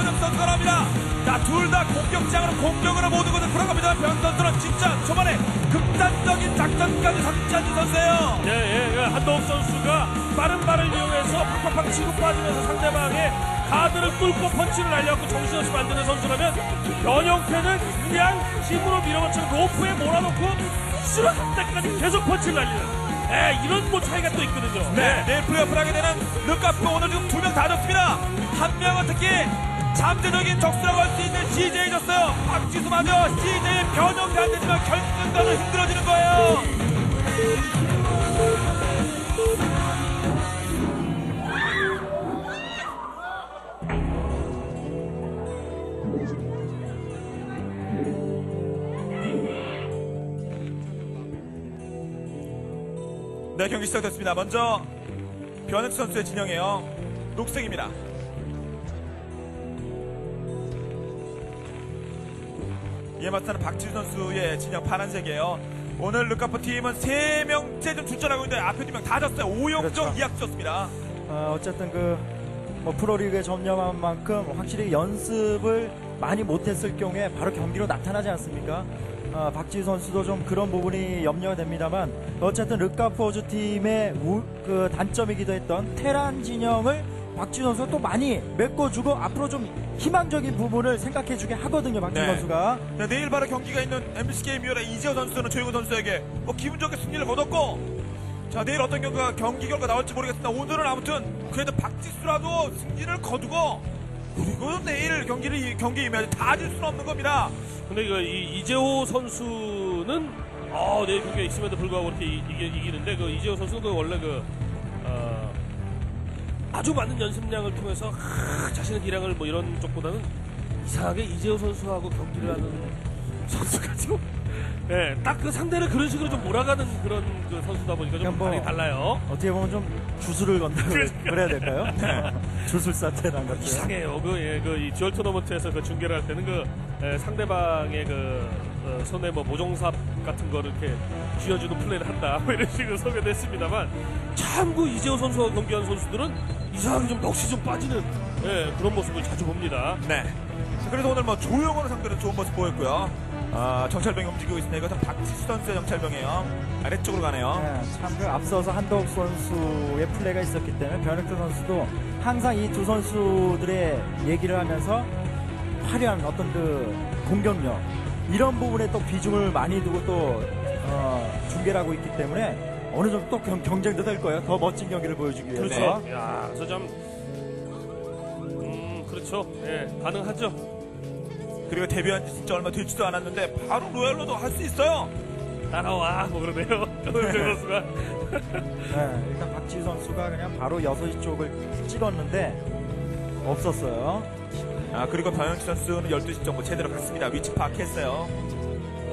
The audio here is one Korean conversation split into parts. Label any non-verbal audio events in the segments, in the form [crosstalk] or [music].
자, 둘 다 공격장으로 공격으로 모든 것을 풀어갑니다. 변 선수는 진짜 초반에 극단적인 작전까지 선취하는 선수예요. 예, 예, 예. 한동욱 선수가 빠른 발을 이용해서 팍팍팍 치고 빠지면서 상대방의 가드를 뚫고 펀치를 날려갖고 정신없이 만드는 선수라면 변형태는 그냥 힘으로 밀어붙이고 로프에 몰아놓고 쓰러질 때까지 계속 펀치를 날리는 예, 이런 뭐 차이가 또 있거든요. 네, 내일 플레이오프를 하게 되는 르카프 오늘 지금 두 명 다 졌습니다. 한 명은 특히 잠재적인 적수라고 할 수 있는 CJ 졌어요. 박지수마저 CJ의 변형이 안 되지만 결승까지 힘들어지는 거예요. 네, 경기 시작됐습니다. 먼저 변혁 선수의 진영이에요. 녹색입니다. 맞서는 박지수 선수의 진영 파란색이에요. 오늘 르카프 팀은 3명째 좀 출전하고 있는데 앞에 2명 다 졌어요. 5연정 그렇죠. 이악 졌습니다. 어, 어쨌든 그, 뭐, 프로리그에 점령한 만큼 확실히 연습을 많이 못했을 경우에 바로 경기로 나타나지 않습니까? 어, 박지희 선수도 좀 그런 부분이 염려가 됩니다만, 어쨌든 르카포즈 팀의 우- 그 단점이기도 했던 테란 진영을 박지희 선수가 또 많이 메꿔주고 앞으로 좀 희망적인 부분을 생각해주게 하거든요, 박지희 네. 선수가. 네, 내일 바로 경기가 있는 MBC 게임 이후에 이재호 선수는 조용호 선수에게 뭐 기분 좋게 승리를 거뒀고 자 내일 어떤 경기가 경기 결과 나올지 모르겠으나 오늘은 아무튼 그래도 박지수라도 승리를 거두고 그리고 내일 경기를 이- 경기 임해야지 다질 수는 없는 겁니다. 근데 이거 이 이재호 선수는 어, 내일 경기가 있음에도 불구하고 이렇게 이, 이기, 이기는데 그 이재호 선수는 그 원래 그 어, 아주 많은 연습량을 통해서 하, 자신의 기량을 뭐 이런 쪽보다는 이상하게 이재호 선수하고 경기를 하는 선수가 좀 예, 딱 그 상대를 그런 식으로 좀 몰아가는 그런 그 선수다 보니까 좀 그러니까 뭐- 반응이 달라요. 어떻게 보면 좀 주술을 건다 [laughs] 그래야 될까요? 주술사 테란 같은. 이상해요. 그, 예, 그, 이 듀얼 토너먼트에서 그 중계를 할 때는 그, 예, 상대방의 그, 어, 손에 뭐 모종삽 같은 거를 이렇게 쥐어주는 플레이를 한다. [laughs] 뭐 이런 식으로 소개도 했습니다만, 참 그 이재호 선수와 경기한 선수들은 이상하게 좀 넋이 좀 빠지는, 예, 그런 모습을 자주 봅니다. 네. 자, 그래서 오늘 뭐 조용호를 상대로 좋은 모습 보였고요. 아, 정찰병이 움직이고 있습니다. 이것은 박지수 선수의 정찰병이에요. 아래쪽으로 가네요. 네, 참그 앞서서 한덕 선수의 플레이가 있었기 때문에 변혁태 선수도 항상 이 두 선수들의 얘기를 하면서 화려한 어떤 그 공격력 이런 부분에 또 비중을 많이 두고 또 어, 중계를 하고 있기 때문에 어느 정도 또 경, 경쟁도 될 거예요. 더 멋진 경기를 보여주기 위해서. 그렇죠. 야, 그래서 참, 음, 그렇죠. 예, 가능하죠. 그리고 데뷔한 지 진짜 얼마 되지도 않았는데 바로 로얄로도 할 수 있어요. 따라와. 뭐 그러네요. [laughs] 선수가. 네, 일단 박지희 선수가 그냥 바로 6시 쪽을 찍었는데 없었어요. 아, 그리고 변현치 선수는 12시 정도 제대로 갔습니다. 위치 파악했어요.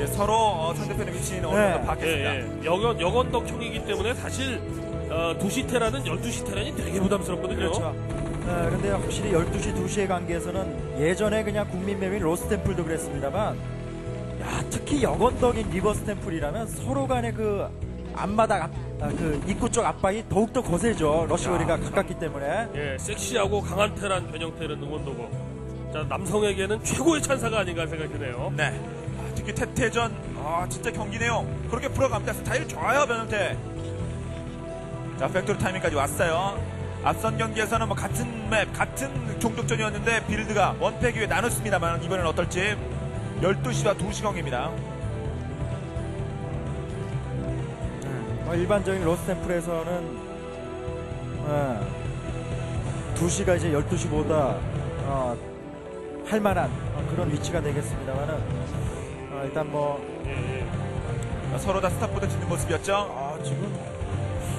예, 서로 어, 상대편의 위치는 어느 네. 정도 파악했습니다. 예, 예. 여건, 여건덕형이기 때문에 사실 어, 2시 테라는 12시 테란이 되게 부담스럽거든요. 그렇죠. 네, 근데 확실히 12시, 2시의 관계에서는 예전에 그냥 국민맵인 로스템플도 그랬습니다만, 야, 특히 역언덕인 리버스템플이라면 서로 간의 그 앞마당, 앞, 아, 그 입구 쪽 압박이 더욱더 거세죠. 러시거리가 가깝기 때문에. 예, 섹시하고 강한 테란, 변형태란 응원도구. 자, 남성에게는 최고의 찬사가 아닌가 생각이 드네요. 네. 아, 특히 테테전, 아, 진짜 경기네요. 그렇게 풀어갑니다. 스타일 좋아요, 변형태. 자, factory 타이밍까지 왔어요. 앞선 경기에서는 뭐 같은 맵, 같은 종족전이었는데 build가 one fac 위에 나눴습니다만 이번엔 어떨지 12시와 2시 경기입니다. 일반적인 로스템플에서는 네, 2시가 이제 12시보다 어, 할 만한 어, 그런 위치가 되겠습니다만은 어, 일단 뭐 예, 예. 서로 다 스탑보드 짓는 모습이었죠. 아, 지금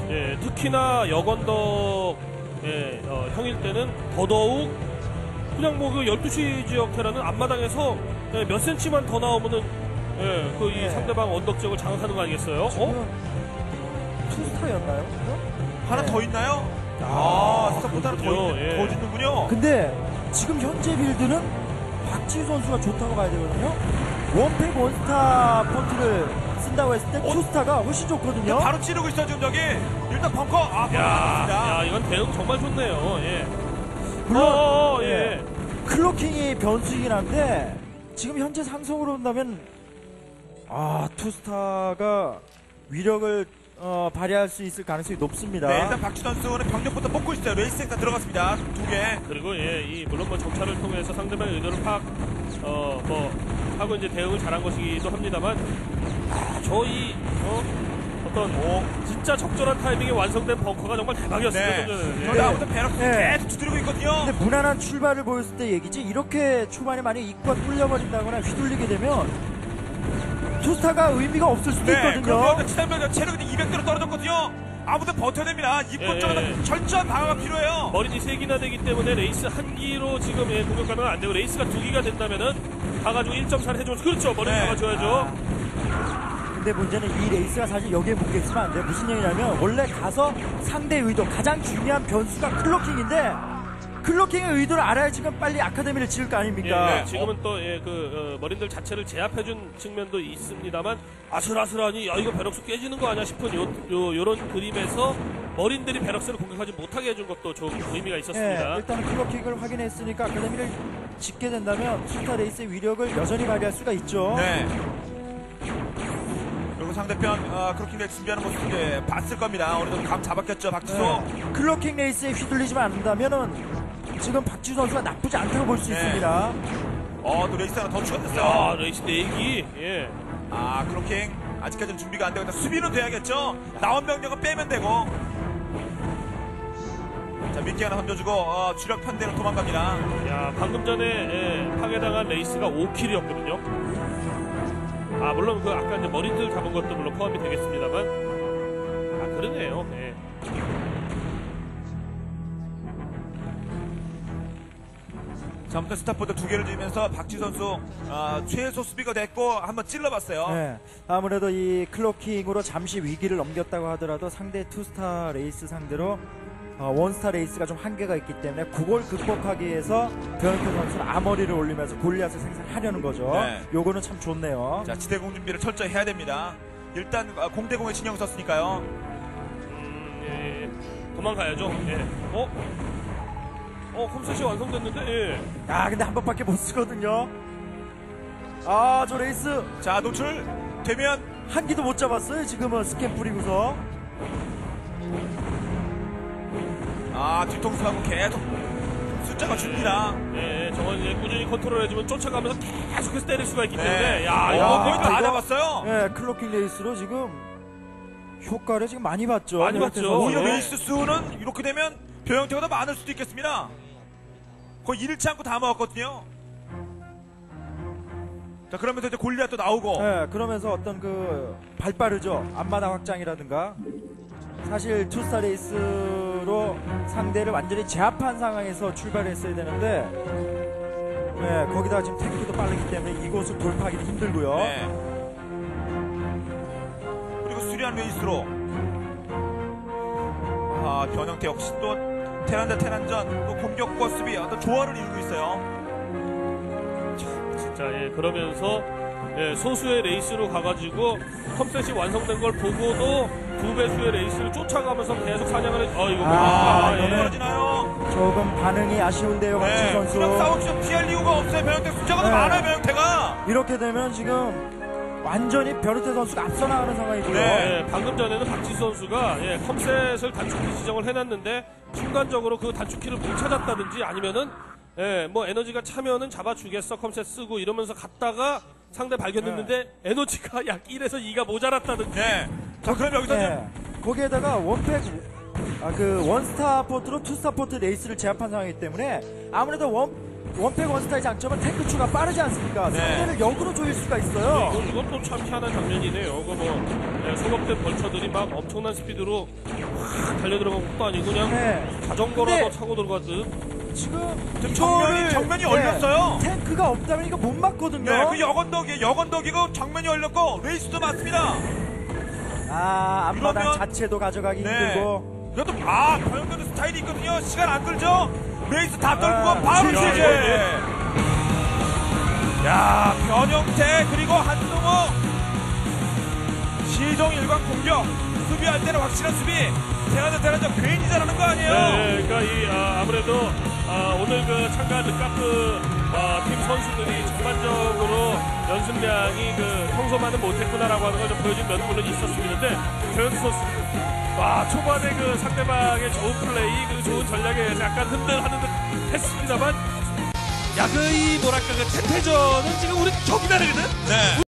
예, 특히나 여건덕 예, 어, 형일 때는 더더욱 그냥 뭐 그 12시 지역 테란은 앞마당에서 예, 몇 센치만 더 나오면은 예, 그이 네. 상대방 언덕 지역을 장악하는 거 아니겠어요? 어? two star였나요? 하나 네. 더 있나요? 아, starport 하나 더, 그렇군요. 있- 예. 더 짓는군요. 근데 지금 현재 build는 박지수 선수가 좋다고 봐야 되거든요. one fac one star 폰트를 쓴다고 했을 때 two star가 훨씬 좋거든요. 바로 찌르고 있어요, 지금 저기. 일단 벙커. 아, 벙커 야. 야, 이건 대응 정말 좋네요. 예. 물론 어, 어, 예. 예. cloaking이 변수이긴 한데 지금 현재 상성으로 본다면 아 two star가 위력을 어, 발휘할 수 있을 가능성이 높습니다. 네, 일단 박지수 선수는 병력부터 뽑고 있어요. wraith 생산 들어갔습니다. 두 개. 그리고 예, 이 물론 뭐 정찰을 통해서 상대방의 의도를 파악 어 뭐 하고 이제 대응을 잘한 것이기도 합니다만 아, 저희 어 어떤 오. 진짜 적절한 타이밍에 완성된 벙커가 정말 대박이었습니다. 네. 좀 전에. 저기 예. 아무튼 barrack 네. 계속 두드리고 있거든요. 근데 무난한 출발을 보였을 때 얘기지 이렇게 초반에 만약 입구가 뚫려버린다거나 휘둘리게 되면 two star가 의미가 없을 수도 네, 있거든요. 그러면 체력이 체력이 200대로 떨어졌거든요. 아무튼 버텨야 됩니다. 입구 예. 쪽은 철저한 방어가 필요해요. marine이 세 개나 되기 때문에 wraith 한 기로 지금 예, 공격 가능은 안 되고 wraith가 두 기가 된다면은 가가지고 1.4를 해주면 그렇죠 marine이 네. 잡아줘야죠. 근데 문제는 이 wraith가 사실 여기에 묶여 있으면 안 돼요. 무슨 얘기냐면 원래 가서 상대 의도 가장 중요한 변수가 cloaking인데 cloaking의 의도를 알아야 지금 빨리 아카데미를 지을 거 예, 아닙니까? 네, 지금은 또 예, 그 어, marine들 자체를 제압해준 측면도 있습니다만 아슬아슬하니 야 이거 barracks 깨지는 거 아니야 싶은 요, 요 요런 그림에서 marine들이 barracks를 공격하지 못하게 해준 것도 좀 의미가 예, 있었습니다. 일단은 cloaking을 확인했으니까 아카데미를 짓게 된다면 two star wraith의 위력을 여전히 발휘할 수가 있죠. 네. 그리고 상대편 어, cloaking 렉 준비하는 모습 이제 봤을 겁니다. 어느 정도 감 잡았겠죠, 박지수. 네. cloaking wraith에 휘둘리지만 않는다면은 지금 박지수 선수가 나쁘지 않다고 볼 수 네. 있습니다. 어, 또 wraith 하나 더 야 추가됐어요. wraith 네 기 예. 아, cloaking 아직까지는 준비가 안 되고 일단 수비는 돼야겠죠. 나온 병력은 빼면 되고. 자, 미끼 하나 던져주고 어, 주력 편대로 도망갑니다. 야 방금 전에 예, 파괴당한 wraith가 5킬이었거든요. 아 물론 그 아까 이제 marine들 잡은 것도 물론 포함이 되겠습니다만 아 그러네요. 예. 자, 아무튼 starport 두 개를 지으면서 박지수 선수 아, 최소 수비가 됐고 한번 찔러봤어요. 네, 아무래도 이 cloaking으로 잠시 위기를 넘겼다고 하더라도 상대 two star wraith 상대로 어, one star wraith가 좀 한계가 있기 때문에 그걸 극복하기 위해서 변형태 선수는 armory를 올리면서 골리앗을 생산하려는 거죠. 네. 요거는 참 좋네요. 자, 지대공 준비를 철저히 해야 됩니다. 일단 아, 공대공에 신경 썼으니까요. 음, 예, 예. 도망가야죠. 예. 어? 어 comsat이 완성됐는데 예. 야, 근데 한 번밖에 못 쓰거든요. 아, 저 wraith 자, 노출 되면 한 기도 못 잡았어요. 지금은 스캔 뿌리고서. 아, 뒤통수하고 계속 숫자가 줍니다. 예, 예, 저건 이제 꾸준히 컨트롤해주면 쫓아가면서 계속해서 때릴 수가 있기 때문에 네. 야 와, 이거 거의 다 이거- 잡았어요. 네, cloaking wraith로 지금 효과를 지금 많이 봤죠. 많이 봤죠. 오히려 네. wraith 수는 이렇게 되면 더 많을 수도 있겠습니다. 거의 잃지 않고 다 먹었거든요. 자, 그러면서 이제 골리앗도 나오고. 네, 그러면서 어떤 그 발빠르죠. 앞마당 확장이라든가. 사실 two star wraith로 상대를 완전히 제압한 상황에서 출발했어야 되는데, 네, 거기다 지금 탱크도 빠르기 때문에 이곳을 돌파하기는 힘들고요. 네. 그리고 수리한 wraith로. 아, 변형태 역시 또 테란 대 테란전 또 공격과 수비 어떤 조화를 이루고 있어요. 진짜 예 그러면서 예, 소수의 wraith로 가가지고 comsat이 완성된 걸 보고도 두 배수의 wraith를 쫓아가면서 계속 사냥을 해. 어 이거 아, 아, 너무 예. 멀어지나요? 조금 반응이 아쉬운데요, 네. 선수. 그냥 싸우기 좀 피할 이유가 없어요. 변형태 숫자가 더 네. 많아요, 변형태가. 이렇게 되면 지금 완전히 변형태 선수가 앞서 나가는 상황이고요. 네. 예, 방금 전에는 박지수 선수가 예, comsat을 단축키 지정을 해놨는데 순간적으로 그 단축키를 못 찾았다든지 아니면은 예, 뭐 에너지가 차면은 잡아주겠어 comsat 쓰고 이러면서 갔다가 상대 발견했는데 에너지가 [laughs] 약 1에서 2가 모자랐다든지 네. 자, 그럼 여기서 네. 거기에다가 one fac 아, 그 one starport로 two starport wraith를 제압한 상황이기 때문에 아무래도 one one fac one star의 장점은 탱크 추가 빠르지 않습니까? 네. 상대를 역으로 조일 수가 있어요. 이거, 이것도 참 희한한 장면이네요. 그 뭐, 예, 속업된 vulture들이 막 엄청난 스피드로 확 달려 들어간 것도 아니고 그냥 네. 자전거라도 타고 들어가듯. 지금 지금 정면이- 정면이 네, 열렸어요. 탱크가 없다면 이거 못 막거든요. 네, 그 여건덕이 여건덕이고 정면이 열렸고 레이스도 맞습니다. 아 앞마당 이러면- 자체도 가져가기 네. 힘들고. 이것도 아 변형태도 스타일이 있거든요. 시간 안 끌죠. 레이스 다 떨고 아, 바로 진짜 이제. 이거 야 변형태 그리고 한동호 시종 일관 공격 수비할 때는 확실한 수비. 테라전 테라전 괜히 잘하는 거 아니에요. 네, 그러니까 이 아, 무래도 아, 오늘 그 참가한 르카프 아, 팀 선수들이 전반적으로 연습량이 그 평소만은 못했구나라고 하는 걸 좀 보여준 물론 있었습니다. 조현수 선수, 와 초반에 그 상대방의 좋은 플레이 그리고 좋은 전략에 약간 흔들하는 듯 했습니다만 야그이 뭐랄까 그 태태전은 지금 우리 경기다르거든. 네.